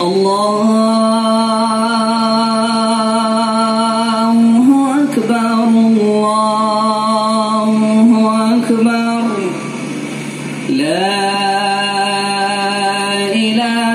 الله أكبر الله أكبر. لا إله